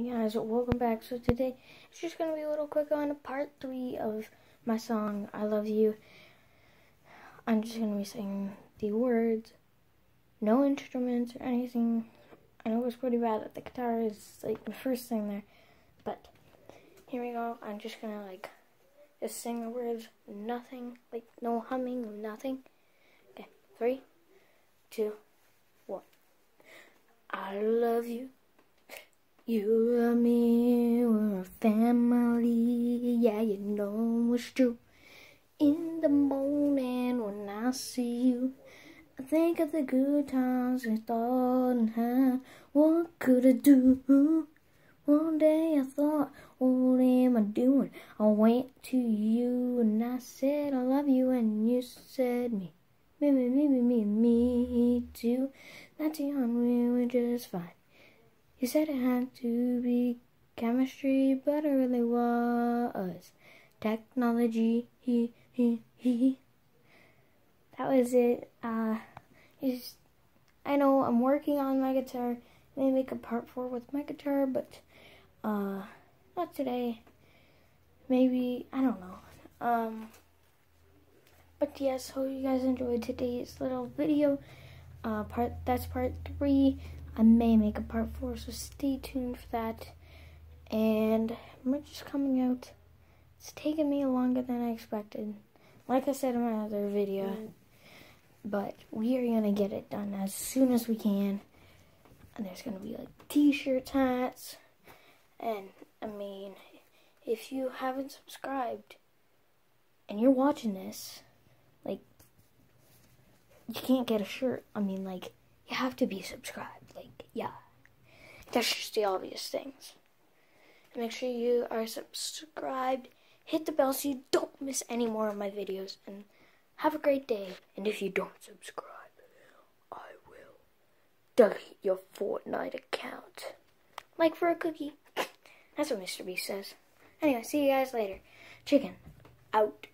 Hey guys, welcome back. So today it's just gonna be a little quick on part three of my song "I Love You." I'm just gonna be singing the words, no instruments or anything. I know it was pretty bad that the guitar is like the first thing there, but here we go. I'm just gonna like just sing the words, nothing, like no humming, nothing. Okay, three, two, one. I love you. You and me, we're a family. Yeah, you know it's true. In the morning when I see you, I think of the good times we thought and had. What could I do? One day I thought, what am I doing? I went to you and I said I love you, and you said me. Me, me, me, me, me, me too. That's young, we were just fine. You said it had to be chemistry, but it really was technology. He, he, he. That was it. Uh, just, I know I'm working on my guitar. Maybe make a part four with my guitar, but uh, not today. Maybe I don't know. Um, but yes, hope you guys enjoyed today's little video. Uh, part that's part three. I may make a part four, so stay tuned for that. And merch is coming out. It's taken me longer than I expected. Like I said in my other video. But we are gonna get it done as soon as we can. And there's gonna be like t-shirts, hats, and I mean, if you haven't subscribed and you're watching this, like, you can't get a shirt. I mean, like, you have to be subscribed. Yeah. That's just the obvious things. Make sure you are subscribed. Hit the bell so you don't miss any more of my videos. And have a great day. And if you don't subscribe, I will delete your Fortnite account. Like for a cookie. That's what Mr. Beast says. Anyway, see you guys later. Chicken, out.